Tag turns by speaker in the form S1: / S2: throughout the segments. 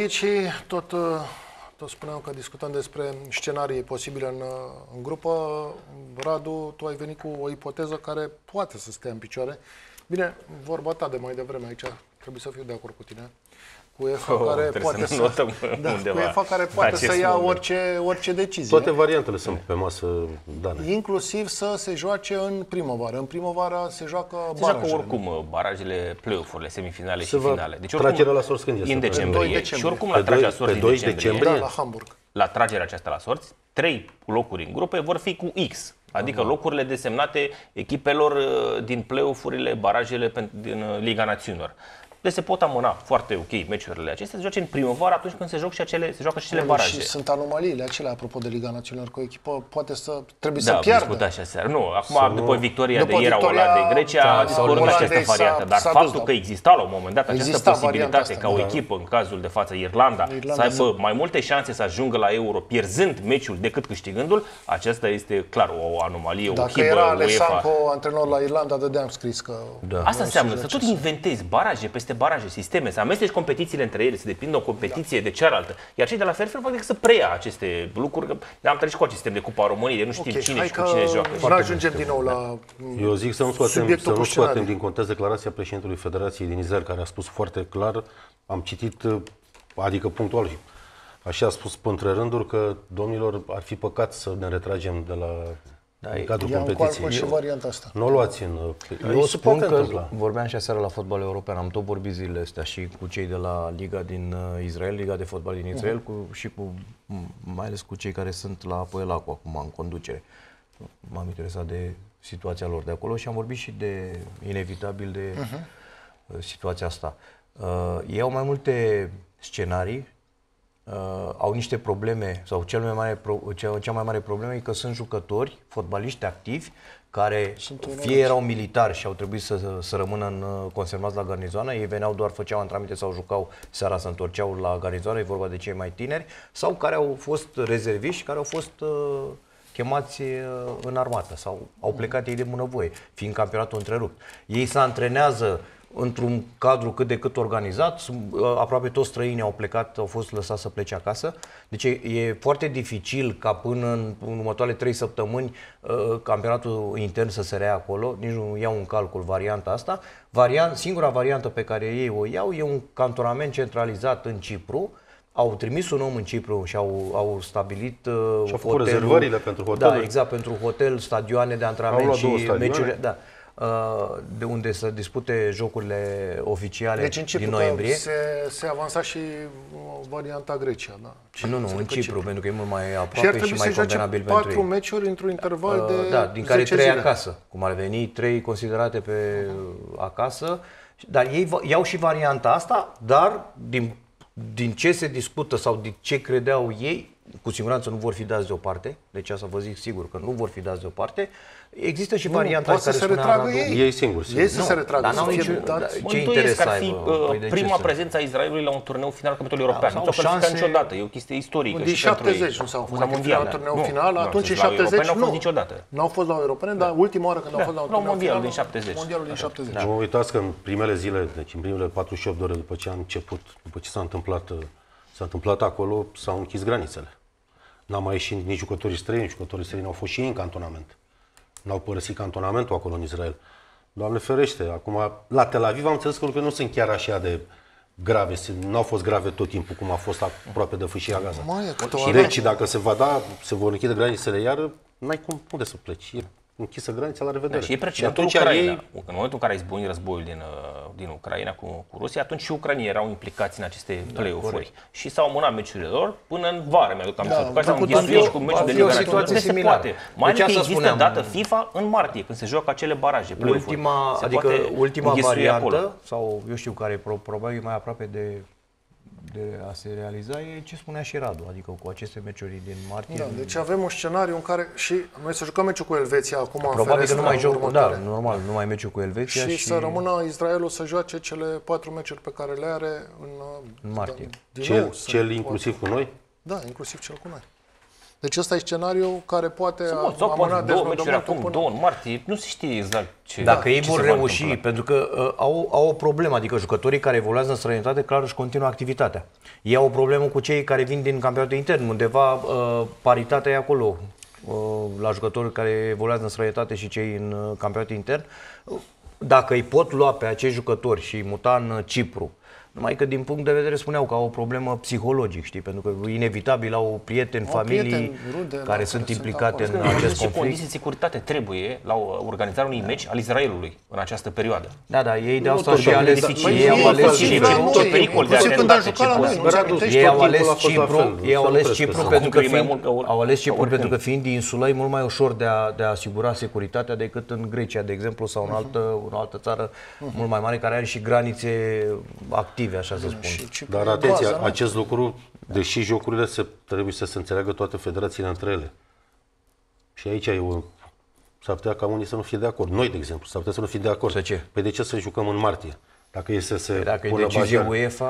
S1: aici tot, uh, tot spuneam că discutăm despre scenarii posibile în, uh, în grupă. Radu, tu ai venit cu o ipoteză care poate să stea în picioare. Bine, vorba ta de mai devreme aici, trebuie să fiu de acord cu tine. Cu UEFA
S2: Oh,
S1: care
S2: trebuie
S1: poate
S2: să
S1: să,
S2: ne notăm
S1: da, cu
S2: undeva
S1: UEFA care poate
S2: acest
S1: să ia
S2: moment.
S1: orice, orice decizie.
S3: Toate variantele sunt pe masă, Dane.
S1: Inclusiv să se joace în primăvară. În primăvară se joacă
S2: Se joacă
S1: barajele.
S2: oricum uh, barajele, play-off-urile, semifinale
S3: Se
S2: și
S3: va
S2: finale. Deci
S3: tragerea la sorți când este?
S2: În
S3: Pe
S2: decembrie.
S1: 2 decembrie.
S2: Și oricum
S3: Pe
S2: la tragerea
S3: doi-
S2: sorți
S3: pe
S2: din
S3: 2
S2: decembrie,
S3: decembrie?
S1: Da, la Hamburg.
S2: la tragerea aceasta la sorți, trei locuri în grupe vor fi cu X. Adică locurile desemnate echipelor uh, din play-off-urile, barajele pen- din uh, Liga Națiunilor. Deci se pot amâna foarte ok meciurile acestea, se joace în primăvară atunci când se, joc și acele, se joacă și cele
S1: Bun,
S2: baraje.
S1: Și sunt anomaliile acelea, apropo de Liga Națională, că o echipă poate să trebuie
S2: Da,
S1: să
S2: am
S1: piardă.
S2: discutat și aseară. Nu, acum
S3: Să
S2: după
S3: nu-
S2: victoria
S1: După
S2: de ieri a
S1: victoria-
S2: Olandei Grecia,
S1: da,
S2: a dispărut
S1: Olandei
S2: această
S1: s-a-
S2: variantă. Dar
S1: s-a
S2: faptul
S1: dus, da.
S2: că exista la un moment dat această
S1: Exista
S2: posibilitate
S1: varianta
S2: ca o
S1: asta, da.
S2: echipă, în cazul de față Irlanda,
S1: Irlanda
S2: să aibă mai multe șanse să ajungă la Euro pierzând meciul decât câștigându-l, aceasta este clar o anomalie, o
S1: Dacă
S2: hibă
S1: era
S2: UEFA.
S1: Alessanco antrenor la Irlanda, dădeam scris că...
S3: Da.
S2: Asta înseamnă să tot inventezi baraje peste baraje, sisteme, să amesteci competițiile între ele, să depindă o competiție de cealaltă. Iar cei de la Fairfield fac decât să preia aceste lucruri, că am trăit și cu acest sistem de Cupa României, de nu știm
S1: Ok,
S2: cine
S1: hai
S2: și
S1: că
S2: cu cine joacă.
S1: nu ajungem din nou la...
S3: Eu zic să nu scoatem,
S1: Subiectul
S3: să nu
S1: cu
S3: scoatem
S1: scenarii.
S3: din context declarația președintelui Federației din Israel, care a spus foarte clar, am citit, uh, adică punctual, așa a spus între rânduri, că domnilor ar fi păcat să ne retragem de la da, în cadrul
S1: Ia în
S3: competiției.
S1: calcul și varianta asta.
S3: Nu o luați în...
S4: Eu
S3: Aici se
S4: spun
S3: poate
S4: că
S3: întâmpla.
S4: vorbeam și aseară la fotbal european, am tot vorbit zilele astea și cu cei de la Liga din uh, Israel, Liga de fotbal din Israel, cu, și cu, m- mai ales cu cei care sunt la Poelacu acum în conducere. M-am interesat de situația lor de acolo și am vorbit și de, inevitabil, de uh, situația asta. Uh, ei au mai multe scenarii, uh, au niște probleme, sau cel mai mare pro, cea, cea mai mare problemă e că sunt jucători, fotbaliști activi, care fie erau militari și au trebuit să, să rămână în, uh, conservați la garnizoană, ei veneau doar, făceau antrenamente sau jucau, seara se întorceau la garnizoană, e vorba de cei mai tineri, sau care au fost rezerviști, care au fost uh, chemați uh, în armată sau au plecat ei de bunăvoie, fiind campionatul întrerupt. Ei se antrenează într-un cadru cât de cât organizat, sunt, uh, aproape toți străinii au plecat, au fost lăsați să plece acasă, deci e, e foarte dificil ca până în, în următoarele trei săptămâni uh, campionatul intern să se rea acolo, nici nu iau în calcul varianta asta. Variant, singura variantă pe care ei o iau e un cantonament centralizat în Cipru, au trimis un om în Cipru și au, au stabilit uh,
S3: Și-au făcut rezervările pentru
S4: Da,
S3: hoteluri.
S4: exact, pentru hotel, stadioane de antrenament
S3: luat
S4: și
S3: două stadioane.
S4: meciurile, da, uh, de unde să dispute jocurile oficiale
S1: Deci în Cipru
S4: din
S1: că
S4: noiembrie.
S1: se, se avansa și uh, varianta Grecia, da.
S4: Nu, nu, în
S1: Înțeleg că
S4: Cipru, pentru că e mult mai
S1: Și ar
S4: aproape și,
S1: trebui să
S4: mai
S1: joace
S4: convenabil pentru
S1: patru
S4: ei.
S1: meciuri într-un interval de
S4: Uh, da, din care
S1: 10
S4: trei
S1: zile.
S4: acasă, cum ar veni, trei considerate pe uh, acasă. Dar ei va- iau și varianta asta, dar din, din ce se discută sau din ce credeau ei, cu siguranță nu vor fi dați deoparte, deci asta vă zic sigur că nu vor fi dați deoparte. Există și varianta
S1: poate să
S4: care
S1: se
S4: spunea
S1: retragă
S4: Radu.
S1: ei.
S3: Ei singuri,
S1: Ei
S3: sigur.
S1: să
S4: Nu,
S1: se retragă,
S4: dar
S1: să
S4: n-au
S1: fie
S4: nicio-
S1: dați.
S4: da,
S2: Mă
S4: ce
S2: îndoiesc
S4: interes
S2: că ar
S4: să
S2: fi
S4: aibă?
S2: uh,
S4: Păi de ce
S2: prima
S4: să-
S2: prezență a Israelului la un turneu final al campionatului european.
S4: sau
S2: nu s-a calificat
S4: șanse-
S2: niciodată, e o chestie istorică.
S1: Din
S2: și pentru
S1: 70
S2: ei.
S1: nu s-au fost
S2: la
S1: la
S2: mondial.
S1: la turneu
S2: Nu,
S1: final,
S2: nu,
S1: atunci în
S2: la europeni
S1: 70
S2: n-au fost
S1: nu.
S2: niciodată.
S1: Nu au fost la europene, dar ultima oară când au
S2: Da,
S1: fost la un
S2: la un
S1: turneu
S2: mondial
S1: final,
S2: din 70.
S1: Mondialul din 70.
S3: Nu uitați că în primele zile, deci în primele 48 de ore după ce a început, după ce s-a întâmplat, uh, s-a întâmplat acolo, s-au închis granițele. N-au mai ieșit nici jucătorii străini, jucătorii străini au fost și ei în cantonament. N-au părăsit cantonamentul acolo în Israel. Doamne ferește, acum la Tel Aviv am înțeles că lucrurile nu sunt chiar așa de grave, Se- n-au fost grave tot timpul cum a fost aproape de fâșia Gaza.
S1: Mai e câteva
S3: Și deci dacă se va da, se vor închide granițele iar, n-ai cum, unde să pleci. E închisă granița, la revedere.
S2: Da, și e
S3: Și
S2: precedentul
S3: atunci
S2: Ucraina.
S3: ei-
S2: În momentul în care a izbucnit războiul din, uh, din Ucraina cu, cu Rusia, atunci și ucranii erau implicați în aceste
S4: Da,
S2: play-off-uri. Și s-au amânat meciurile lor până în vară, mi-aduc aminte.
S1: Da,
S2: După care s-au
S1: făcut
S2: închis
S1: un
S2: și
S1: fi-
S2: cu
S4: va
S2: meciul de
S4: fi
S2: Liga
S4: o
S2: Națiunilor.
S4: situație
S2: Nu se
S4: similară.
S2: poate. Mai
S4: Deci
S2: ales că
S4: asta
S2: există
S4: spuneam.
S2: dată FIFA în martie, când se joacă acele baraje, play-off-uri.
S4: Ultima,
S2: Se
S4: adică
S2: poate
S4: ultima
S2: înghesui
S4: variantă,
S2: acolo.
S4: sau eu știu care e pro, probabil mai aproape de, de a se realiza, e ce spunea și Radu, adică cu aceste meciuri din martie.
S1: Da, deci avem un scenariu în care și noi să jucăm meciul cu Elveția acum în
S4: probabil că nu
S1: ferestra
S4: mai joc, da,
S1: următoare.
S4: normal, nu mai meciul cu Elveția
S1: și,
S4: și,
S1: să rămână Israelul să joace cele patru meciuri pe care le are în,
S4: În martie.
S1: Din
S3: Cel,
S1: nou, să-
S3: cel inclusiv cu noi?
S1: Da, inclusiv cel cu noi. Deci ăsta e scenariul care poate
S2: Sau, sau
S1: amâna
S2: poate două meciuri
S1: deznodământul
S2: acum,
S1: până-
S2: două în martie, nu se știe exact ce
S4: Dacă ei
S2: ce
S4: vor
S2: se va
S4: reuși,
S2: întâmpla.
S4: pentru că uh, au, au o problemă, adică jucătorii care evoluează în străinătate, clar își continuă activitatea. Ei au o problemă cu cei care vin din campionatul intern, undeva uh, paritatea e acolo, uh, la jucători care evoluează în străinătate și cei în uh, campionatul intern. Uh, Dacă îi pot lua pe acești jucători și îi muta în uh, Cipru, numai că din punct de vedere spuneau că au o problemă psihologic, știi, pentru că inevitabil au prieteni,
S1: Au
S4: familii
S1: prieteni, rude, da,
S4: care
S1: care
S4: sunt
S1: sunt
S4: implicate
S1: acolo.
S4: în
S2: Vedeți
S4: acest
S2: ce
S4: conflict.
S2: condiții de securitate trebuie la o- organizarea unui meci al Israelului în această perioadă.
S4: Da, da, ei de
S3: Nu
S4: asta
S3: tot
S4: și
S3: așa,
S4: ales,
S3: da,
S2: Dificil,
S4: ei au ales
S2: și
S4: Cipru.
S2: ce- ce pericol de
S1: Inclusiv când a
S2: atentate,
S1: jucat la
S2: ce
S1: noi,
S2: poate.
S1: nu-ți
S3: Bradul,
S1: amintești?
S4: Ei
S3: tot
S4: au
S3: timpul
S4: ales
S3: a fost la
S4: Cipru,
S3: fel,
S4: ei au
S3: să nu
S4: ales
S3: crezi că
S4: Cipru
S3: sunt.
S4: pentru că
S2: Acum că e mai
S4: fiind,
S2: mult ca or-
S4: au ales
S2: ca
S4: Cipru
S2: oricând.
S4: pentru că fiind insulă e mult mai ușor de a, de a asigura securitatea decât în Grecia, de exemplu, sau în altă, în altă țară mult mai mare care are și granițe active, așa să spun.
S1: Și Cipru
S3: Dar
S1: e
S3: atenție,
S1: baza, nu?
S3: acest lucru, deși jocurile se, trebuie să se înțeleagă toate federațiile între ele. Și aici e o, s-ar putea ca unii să nu fie de acord. Noi, de exemplu, s-ar putea să nu fim de acord.
S4: Să ce?
S3: Păi de ce să jucăm în martie? Dacă e să se
S4: Păi Dacă e
S3: pună
S4: decizie
S3: bazar.
S4: UEFA,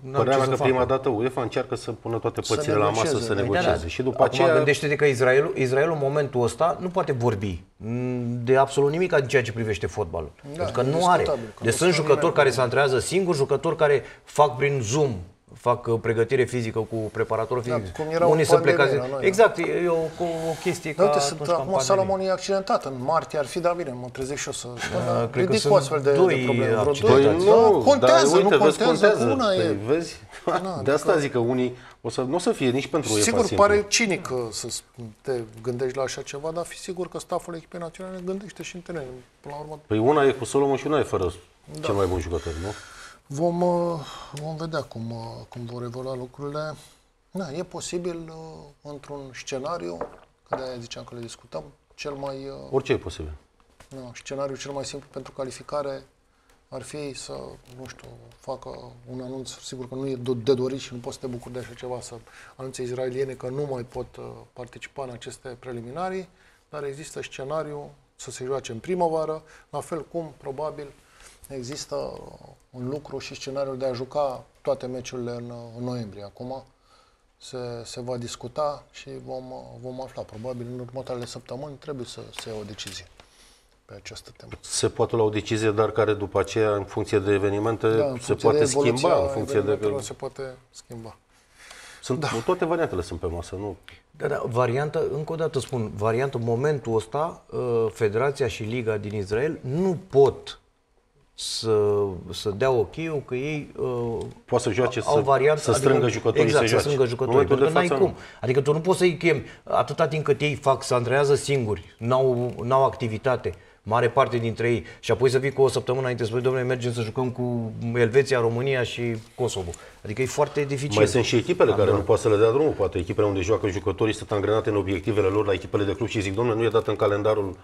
S4: n-au
S3: Părerea
S4: ce
S3: mea
S4: să
S3: că
S4: facă.
S3: prima dată UEFA încearcă să pună toate
S1: Să
S3: părțile la masă
S1: negocieze.
S3: să
S1: Păi
S4: Da, da.
S3: negocieze. Și după
S4: Acum
S3: aceea
S4: gândește-te că Israelul, Israelul în momentul ăsta nu poate vorbi mm, de absolut nimic în ceea ce privește fotbalul.
S1: Da,
S4: pentru că
S1: e
S4: nu are.
S1: discutabil, că
S4: Deci
S1: nu
S4: sunt
S1: sunt
S4: jucători
S1: nimeni
S4: care
S1: cu-
S4: se antrenează singuri, jucători care fac prin Zoom fac uh, pregătire fizică cu preparator fizic.
S1: cum era în
S4: Unii sunt
S1: pandemie
S4: plecați.
S1: la noi, da.
S4: exact, e e o, o chestie
S1: Da,
S4: ca
S1: uite,
S4: atunci
S1: sunt,
S4: ca în
S1: acum
S4: pandemie.
S1: Salomon e accidentat. În martie ar fi, dar bine, mă trezesc și eu să... Da,
S4: cred că
S1: ridic
S4: sunt
S1: o astfel de,
S4: doi
S1: de probleme. Vreo
S4: accidentați.
S1: doi.
S3: Păi
S1: Da,
S3: nu,
S1: contează,
S3: dar uite,
S1: nu
S3: vezi,
S1: contează,
S3: contează.
S1: că una
S3: Păi,
S1: e...
S3: vezi?
S1: Da,
S3: de asta zic că unii o să, nu o să fie nici pentru UEFA
S1: Sigur,
S3: simplu.
S1: pare cinic că să te gândești la așa ceva, dar fi sigur că staful echipei naționale gândește și în teren. Până la urmă,
S3: Păi una e cu Solomon și una e fără cel mai bun jucător, nu?
S1: Vom, uh, vom vedea cum, uh, cum vor evolua lucrurile. Da, e posibil uh, într-un scenariu, că de-aia ziceam că le discutăm, cel mai, uh,
S3: Orice e posibil.
S1: nu, scenariul cel mai simplu pentru calificare ar fi să, nu știu, facă un anunț, sigur că nu e do- de dorit și nu poți să te bucuri de așa ceva, să anunțe izraeliene că nu mai pot uh, participa în aceste preliminarii, dar există scenariu să se joace în primăvară, la fel cum, probabil, există uh, un lucru și scenariul de a juca toate meciurile în, uh, în noiembrie. Acum se, se va discuta și vom, uh, vom afla. Probabil în următoarele săptămâni trebuie să se ia o decizie pe această temă.
S3: Se poate lua o decizie, dar care după aceea, în funcție de evenimente,
S1: Da, în
S3: se
S1: funcție
S3: poate
S1: de evoluția
S3: schimba. În funcție de
S1: evenimentelor se poate schimba.
S3: sunt, da. Toate variantele sunt pe masă, nu?
S4: Da, da, varianta, încă o dată spun, varianta, în momentul ăsta, uh, Federația și Liga din Israel nu pot să, să dea ok că ei uh,
S3: Poate să joace,
S4: au
S3: să,
S4: varianta,
S3: să strângă jucătorii
S4: exact,
S3: să joace.
S4: strângă
S3: În
S4: jucătorii,
S3: momentul
S4: pentru că
S3: de
S4: n-ai
S3: față,
S4: cum. Adică tu nu poți să-i chemi atâta timp cât ei fac, să antrenează singuri, n-au, n-au activitate, mare parte dintre ei, și apoi să vii cu o săptămână înainte să spui, domnule, mergem să jucăm cu Elveția, România și Kosovo. Adică e foarte dificil.
S3: Mai sunt și echipele
S4: Da,
S3: care nu poate să le dea drumul, poate echipele unde joacă jucătorii sunt angrenate în obiectivele lor la echipele de club și zic, domnule, nu e dat în calendarul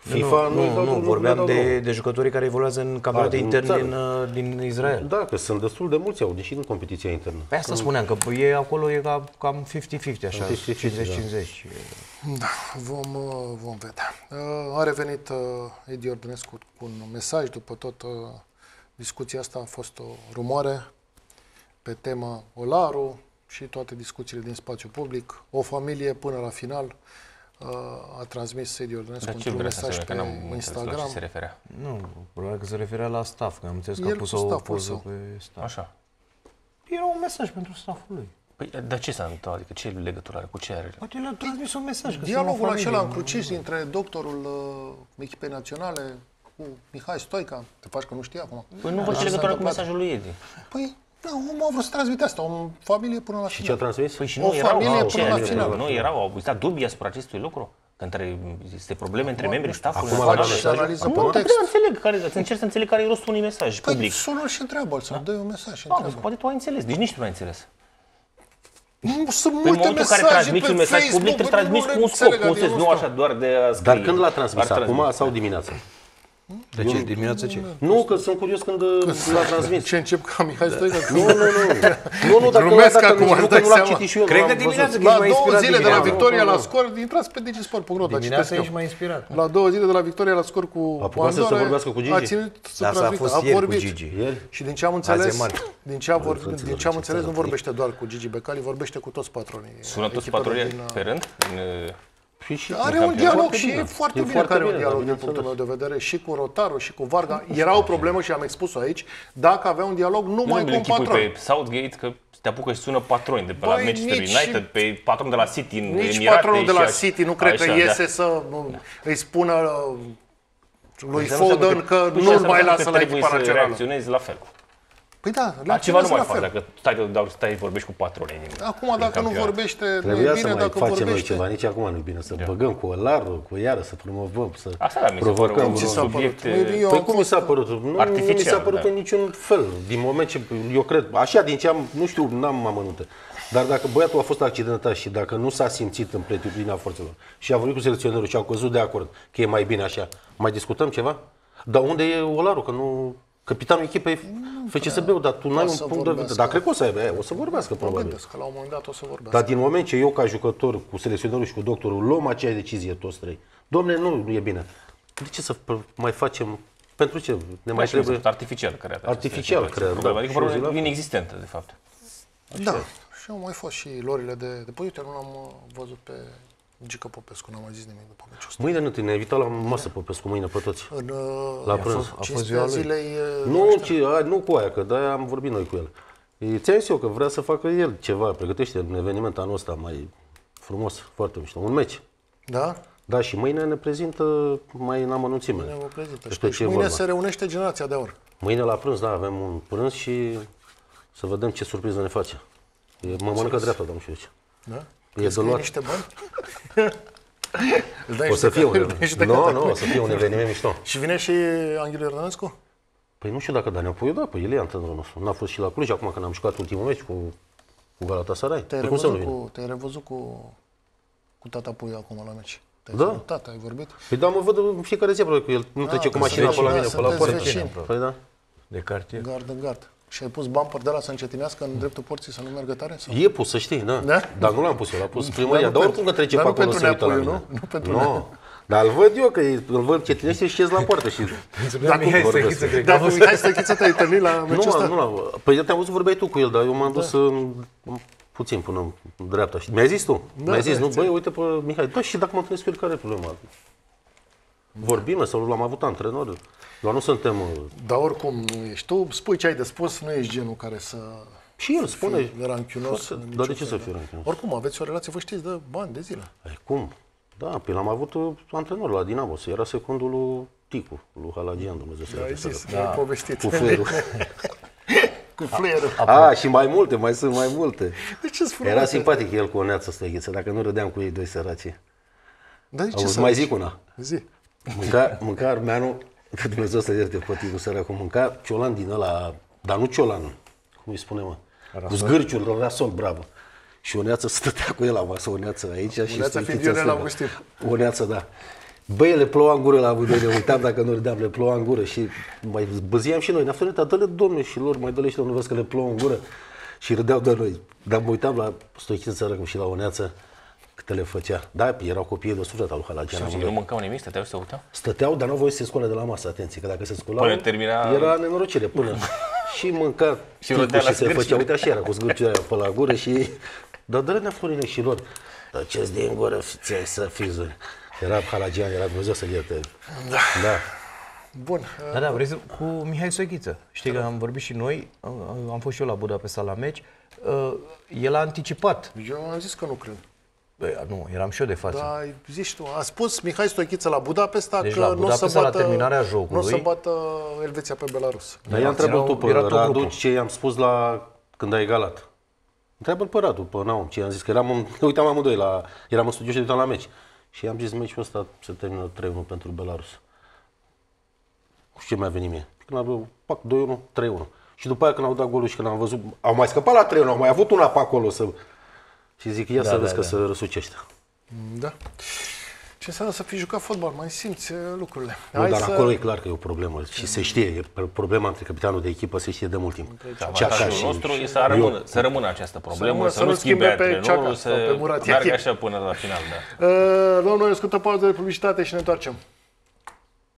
S3: FIFA,
S4: nu,
S3: îi
S4: nu,
S3: dau-
S4: nu,
S3: le
S4: vorbeam
S3: dau
S4: de,
S3: drumul.
S4: de jucătorii care evoluează în campionate
S3: din
S4: interne
S3: țară.
S4: din, uh, din Israel.
S3: Da, că sunt destul de mulți, au ieșit în competiția internă.
S4: Pe asta spuneam, că e acolo e ca, cam 50-50, așa,
S3: 50-50,
S4: 50-50.
S1: Da, vom, uh, vom vedea. Uh, A revenit uh, Edi Ordănescu cu un mesaj după tot uh, discuția asta. A fost o rumoare pe tema Olaru și toate discuțiile din spațiu public. O familie până la final uh, a transmis Edi Ordănescu
S2: Dar ce
S1: într-un
S2: vrea să
S1: mesaj
S2: se
S1: pe
S2: că n-am înțeles la ce
S1: Instagram.
S2: se referea.
S4: Nu, probabil că se referea la staff, că am înțeles că
S1: El
S4: a pus
S1: cu
S4: o
S1: stafful
S4: poză
S1: său.
S4: pe staff.
S2: Așa.
S4: Era un mesaj pentru stafful lui.
S2: Păi, dar ce s-a întâmplat? Adică ce legătură are? Cu ce are?
S4: Poate el a transmis un mesaj. Că
S1: Dialogul
S4: sunt o
S1: acela
S4: familie.
S1: încrucis dintre doctorul uh, echipei naționale cu Mihai Stoica. Te faci că nu știi acum.
S2: Păi nu văd
S1: Așa
S2: ce
S1: s-a
S2: legătură cu
S1: întâmplat.
S2: mesajul lui Edi.
S1: Păi, da, omul a vrut să transmite asta, o familie până la
S3: Și ce a
S1: final.
S3: transmis?
S2: Păi și
S1: O
S2: nu erau,
S1: familie
S2: au,
S1: până
S2: ce,
S1: la
S2: adică
S1: final.
S2: Nu erau, au existat dubii asupra acestui lucru? Că între, este probleme între membrii staffului
S3: acum
S2: național?
S3: la
S1: Faci
S3: mesajul?
S1: analiză
S2: Nu,
S1: pe
S2: dar
S1: text.
S2: nu înțeleg care, să încerc să înțeleg care e rostul unui mesaj
S1: Păi
S2: public.
S1: sună și întreabă-l, să dă un mesaj și
S2: Da,
S1: întreabă.
S2: poate tu ai înțeles, deci nici tu nu ai înțeles.
S1: Nu, sunt
S2: În
S1: multe
S2: momentul în care
S1: mesaje
S2: transmiți
S1: pe
S2: un mesaj
S1: Facebook,
S2: public, trebuie
S1: bă,
S2: transmis
S1: nu
S2: cu
S1: le
S2: un scop,
S1: înțeleg,
S2: cu un
S1: adică
S2: sens, nu
S1: stau.
S2: așa doar de a scrie.
S3: Dar când l-a transmis?
S2: Ar transmis.
S3: Acum sau dimineața?
S4: De ce? Dimineața ce?
S3: Nu, că sunt curios când l-a transmis.
S1: Ce încep ca Mihai Stoica?
S3: Nu, nu, nu. Nu, nu, dacă,
S1: Glumesc
S3: dacă
S1: acum,
S3: nu,
S1: îți
S3: nu, că
S1: dai
S3: nu l-am
S1: seama.
S3: citit și eu.
S4: Cred
S3: nu
S4: că
S3: am văzut.
S4: dimineața că
S1: La
S4: ești mai
S1: două
S4: inspirat
S1: zile de la
S4: dimineața.
S1: victoria la
S3: Nu, nu.
S1: scor, intrați pe digisport.ro, dar
S4: Dimineața
S1: citesc
S4: ești
S1: eu.
S4: mai inspirat.
S1: La două zile de la victoria la scor cu
S3: Apucase să
S1: Pandora,
S3: vorbească cu Gigi?
S1: A ținut să
S4: Asta a
S1: transmită,
S4: fost
S1: a
S4: ieri cu
S1: vorbit.
S4: Gigi.
S3: Ieri?
S1: Și din ce am
S4: Azi
S1: înțeles,
S4: e marți.
S1: din ce, a vor,
S3: frăților,
S1: din ce am
S3: ce
S1: înțeles, nu
S3: țară
S1: vorbește doar cu Gigi Becali, vorbește cu toți patronii.
S2: Sună toți
S1: echipelor
S2: patronii
S1: din, uh,
S2: pe rând? În, uh,
S3: Și, și,
S1: Are
S2: În
S1: un
S2: campionat.
S1: dialog
S3: Foarte
S1: și
S3: bine.
S1: e foarte
S3: E
S1: bine
S3: foarte
S1: că are un
S3: bine,
S1: dialog
S3: da,
S1: din punctul meu
S3: bineînțeles.
S1: de vedere și cu Rotaru și cu Varga. Era o problemă și am expus-o aici. Dacă avea un dialog numai
S2: Nu
S1: cu
S2: îl
S1: un
S2: închipui
S1: patron.
S2: pe Southgate că te apucă și sună patroni de pe la
S1: Băi,
S2: Manchester
S1: nici-
S2: United, pe patron de la City în
S1: Nici
S2: Emirate
S1: patronul de la
S2: și a-
S1: City nu cred că
S2: Așa,
S1: iese
S2: da.
S1: să nu, îi spună uh, lui
S2: Deci nu înseamnă
S1: Foden că
S2: deci
S1: nu-l
S2: înseamnă
S1: mai
S2: că
S1: lasă la
S2: trebuie
S1: echipa
S2: să
S1: națională.
S2: reacționezi la fel.
S1: Păi da,
S2: Altceva nu
S1: reacționează
S2: mai
S1: la
S2: faci
S1: fel.
S2: dacă stai, dar stai vorbești cu patronii. din-
S1: Acum,
S2: din
S1: dacă nu
S2: campionat.
S1: vorbește, nu e
S3: Trebuia să
S1: bine,
S3: mai
S1: dacă
S3: facem noi
S1: vorbește...
S3: ceva, nici acum nu e bine să băgăm cu Olaru, cu Iară, să promovăm, să
S2: Asta da, mi se pare
S3: provocăm.
S2: un
S1: Ți s-a părut?
S2: subiect...
S1: Eu
S3: Păi
S1: am
S3: cum mi
S1: fost-
S3: s-a părut? Nu, nu mi
S2: Artificial,
S3: s-a părut
S2: da.
S3: în niciun fel. Din moment ce, eu cred, așa din ce am, nu știu, n-am amănunte. Dar dacă băiatul a fost accidentat și dacă nu s-a simțit în pretutindinea forțelor și a vorbit cu selecționerul și au căzut de acord că e mai bine așa, mai discutăm ceva? Dar unde e Olaru? Că nu... Capitanul echipei FCSB-ul, dar tu n-ai
S1: să
S3: un punct de vedere.
S1: vorbească.
S3: Dar cred că o să aibă, e, o să vorbească
S1: Mă
S3: probabil.
S1: gândesc că la un moment dat o să vorbească.
S3: Dar din moment ce eu ca jucător cu selecționerul și cu doctorul luăm aceeași decizie toți trei, domne, nu, nu e bine. De ce să p- mai facem, pentru ce? Ne mai
S2: Mai și mi se
S3: trebuie...
S2: pare artificial creat.
S3: Artificial creat,
S2: Problema,
S3: da.
S2: Adică
S3: Și o zi
S2: problema
S3: la fel.
S2: inexistentă, de fapt.
S1: Da, și au mai fost și lorile de, de păi, uite, nu l-am uh, văzut pe Gică Popescu, n-am mai zis nimic după meciul ăsta.
S3: Mâine nu te ne invita la masă Popescu, mâine pe toți.
S1: În uh,
S3: La
S1: a
S3: prânz.
S1: fost-
S3: A
S4: fost
S1: cinstea
S4: ziua lui.
S1: zilei uh,
S3: Nu, ci, a, nu cu aia, că de am vorbit noi cu el. E, Ți-am zis eu că vrea să facă el ceva, pregătește un eveniment anul ăsta mai frumos, foarte mișto, un meci.
S1: Da?
S3: Da, și mâine ne prezintă mai în amănunțime.
S1: Ne vă prezintă. Și,
S3: Despre
S1: deci
S3: ce e
S1: mâine
S3: vorba.
S1: se reunește generația de aur.
S3: Mâine la prânz, da, avem un prânz și să vedem ce surpriză ne face. E, mă mănâncă dreapta, dar nu știu de ce.
S1: Da?
S3: E
S1: Crezi
S3: de
S1: că
S3: luat.
S1: niște bani? Îl dai
S3: O să
S1: judecată-
S3: fie un,
S1: îl dai judecată.
S3: nu, nu, o să fie un eveniment mișto.
S1: Și vine și Anghel Iordănescu?
S3: Păi nu știu dacă Daniel Puiu, da, păi el e antrenorul nostru. N-a fost și la Cluj, acum când am jucat ultimul meci cu, cu Galatasaray.
S1: Te-ai
S3: Păi cum să nu
S1: revăzut,
S3: vină?
S1: cu, te-ai revăzut cu, cu tata Puiu acum la meci. Te-ai
S3: Da.
S1: văzut, Tata, ai vorbit?
S3: Păi da, mă văd în fiecare zi aproape cu el. Nu trece cu
S1: că
S3: mașina
S1: sunteți-
S3: pe la
S1: da,
S3: mine, pe la
S1: sunteți
S3: poartă.
S1: vecini.
S3: Păi da.
S4: De cartier.
S1: Gard în gard. Și ai pus bumper de la să încetinească în dreptul porții să nu meargă tare? Sau?
S3: E pus, să știi, da.
S1: Da?
S3: Dar nu l-am pus eu, l-a pus primăria.
S1: nu
S3: Dar
S1: pentru-
S3: oricum că trece
S1: dar
S3: pe
S1: nu
S3: acolo
S1: pentru
S3: să uită la
S1: Neapuiu,
S3: mine.
S1: nu? Nu pentru
S3: Nu. Dar îl văd eu, că e- îl văd cetinește și ies la poartă și...
S4: Da, Mihai
S3: vorbesc.
S4: Stăchiță, cred că
S1: Dacă Mihai Stăchiță te-ai întâlnit la
S3: Nu,
S1: meciul
S3: mă,
S1: ăsta?
S3: nu l-am... Păi eu te-am văzut, vorbeai tu cu el, dar eu m-am dus în, puțin până în dreapta. Și mi-ai zis tu?
S1: Da,
S3: mi-ai zis,
S1: da,
S3: nu,
S1: ți-am-
S3: băi, uite pe Mihai. Da, și dacă mă întâlnesc cu el, care e problema? Vorbim, sau l-am avut antrenor. Doar nu suntem... uh,
S1: Dar oricum nu ești. Tu spui ce ai de spus, nu ești genul care să
S3: Și el spune...
S1: fii ranchiunos.
S3: Foarte-
S1: în
S3: Dar de
S1: niciun
S3: ce să
S1: fel,
S3: fiu
S1: da.
S3: ranchiunos?
S1: Oricum, aveți o relație, vă știți de bani, de zile.
S3: Ai, cum? Da, pe l-am avut uh, antrenor la Dinamo. Era secundul lui Ticu, lui Halagian, Dumnezeu să
S1: Ai
S3: le
S1: zis, da. ai povestit.
S3: Cu flerul.
S1: Cu flerul.
S3: A, și mai multe, mai sunt mai multe.
S1: De ce spune
S3: Era
S1: astea?
S3: simpatic el cu o neață stăghiță, dacă nu râdeam cu ei doi săraci.
S1: Dar de ce
S3: Auzi,
S1: să
S3: mai
S1: zici?
S3: zic una.
S1: Zi.
S3: Mânca, mânca Armeanu, că Dumnezeu să ierte pe tine, săracul, mânca ciolan din ăla, dar nu ciolan, cum îi spune, mă? Cu zgârciul, rasol, bravo. Și o neață stătea cu el la masă, o neață aici și
S1: neață
S3: stăchița
S1: fiind Ionel
S3: stângă.
S1: Augustin.
S3: O neață, da. Băi, le ploua în gură la amândoi, ne uitam dacă nu râdeam, le ploua în gură și mai băziam și noi. Ne-a spus, dă-le domnule și lor, mai dă-le și lor, nu vezi că le plouă în gură. Și râdeau de noi. Dar mă uitam la stoichiță săracul și la o neață, câte le făcea. Da, erau copiii de suflet al lui Halagian.
S2: Și nu mâncau nimic, stăteau și se uitau?
S3: Stăteau, dar nu voiau să se scoale de la masă, atenție, că dacă se sculau,
S2: Până termina-
S3: era nenorocire până. și mânca
S2: Și
S3: ticul
S2: râdea la
S3: și se
S2: zgârciuri.
S3: făcea, uite așa era, cu zgârciul aia pe la gură și... Dar dă-le nea Florine și lor. Dar ce-ți din gură, ți să fiți zâni. Era Halagian, era Dumnezeu să-l ierte. Da. da.
S1: Bun.
S4: Da, da, vrei să... Cu Mihai Săghiță. Știi că am vorbit și noi, am fost și eu la Budapesta la meci. Uh, El a anticipat.
S1: Eu am zis că nu cred.
S4: Bă, Nu, eram și eu de față.
S1: Da, zici tu. A spus Mihai Stoichiță la Budapesta
S4: Deci
S1: că
S4: la
S1: nu o să
S4: Budapesta, la
S1: bată,
S4: terminarea
S1: nu o
S4: jocului-
S1: să bată Elveția pe Belarus.
S3: Dar i-a întrebat tu
S4: erau-
S3: pe
S4: era tot
S3: Radu
S4: grupul.
S3: ce i-am spus la când a egalat. Întreabă-l pe Radu, pe Naum, ce i-am zis, că eram, în, ne uitam amândoi la, eram în studio și ne uitam la meci. Și i-am zis, meciul ăsta se termină 3-1 pentru Belarus. Și ce mi-a venit mie? Când am văzut, pac, 2-1, 3-1. Și după aia când au dat golul și când am văzut, au mai scăpat la 3-1, au mai avut una pe acolo să... Și zic, ia
S4: Da,
S3: să
S4: da,
S3: vezi că
S4: da.
S3: se răsucește.
S1: Da. Ce înseamnă să fi jucat fotbal? Mai simți uh, lucrurile.
S3: Nu, dar acolo e clar că e o problemă și se știe. E problema între capitanul de echipă se știe de mult timp.
S2: Ce Avantajul nostru e să rămână, să rămână această problemă,
S1: rămână,
S2: să,
S1: să
S2: nu
S1: nu schimbe
S2: schimbe
S1: pe
S2: antrenorul,
S1: Ceaca sau pe
S2: să
S1: Murat
S2: meargă
S1: Iachie.
S2: așa până la final. Da.
S1: Uh, luăm noi o scurtă pauză de publicitate și ne întoarcem.